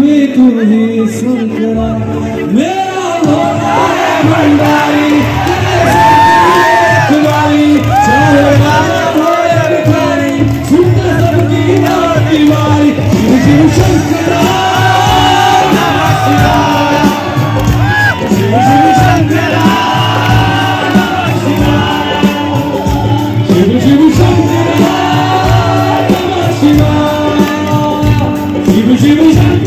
भी तुम्हें सुनकर मेरा होता है भंडारी तुम्हारी चाहे राजा हो या भिखारी सुनते सबकी दीवारी शिव शिव शंकरा शिव शिव शंकरा शिव शिव शंकरा शिव शिव शंकरा